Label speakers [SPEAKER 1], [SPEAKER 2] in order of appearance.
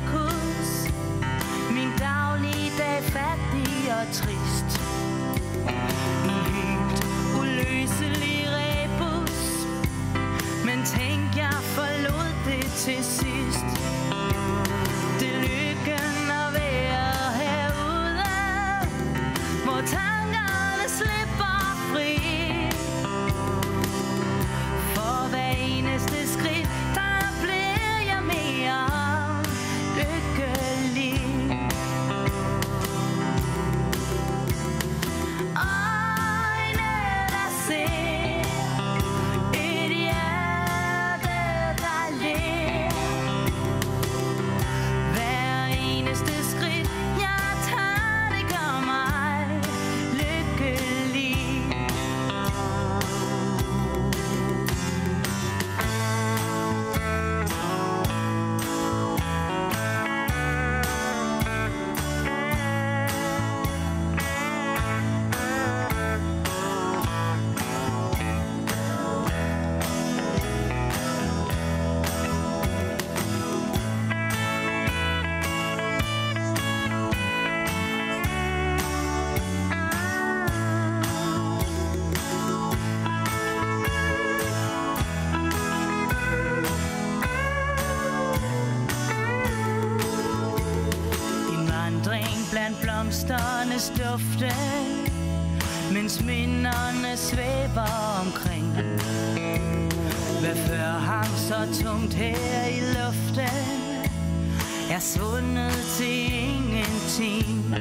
[SPEAKER 1] blevet et cirkus Min dagligdag fattig og trist. En helt uløselig rebus. Men tænk, jeg forlod det til sidst. Vandring blandt blomsternes dufte Mens minderne svæver omkring. Hvad før hang så tungt her i luften? Er svundet til ingenting.